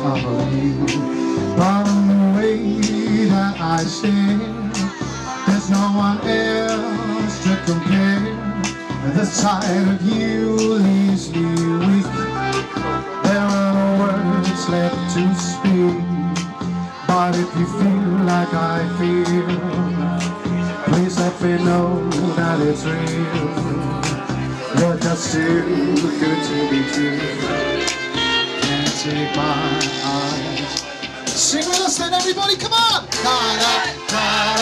of you. From the way that I stand, there's no one else to compare. The sight of you leaves me weak. There are no words left to speak. But if you feel like I feel, please let me know that it's real. You're just too good to be true my eyes. Sing with us then, everybody, come on! Da, da, da,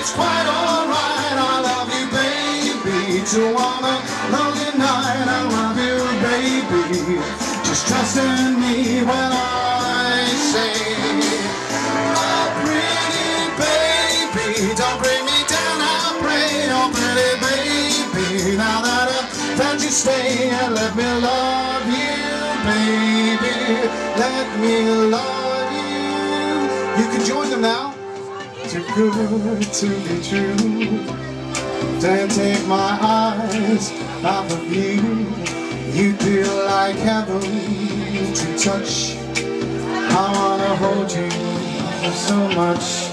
it's quite alright. I love you, baby. To all the lonely night, I baby. Just trust in me when I say, Oh, pretty baby, don't bring me down, I pray. Oh, pretty baby, now that I've found you, stay and let me love you, baby. Let me love you. You can join them now. Too good to be true. Can't take my eyes off of you. You feel like heaven to touch. I wanna hold you so much.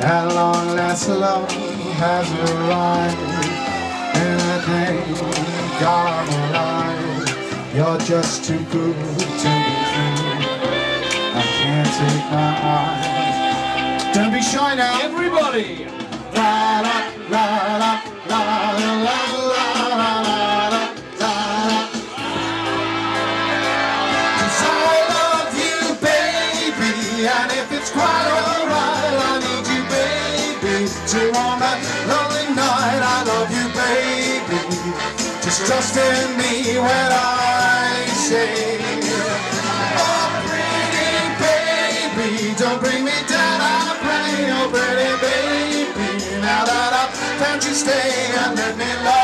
That long last love has arrived. And I thank God I'm alive. You're just too good to be true. I can't take my eyes. Don't be shy now. Everybody! La la la la la la la if it's quite alright, I need you, baby, to on that lonely night. I love you, baby. Just trust in me when I say, Oh, pretty baby, don't bring me down. I pray, oh, pretty baby, now that I've found you, stay and let me love.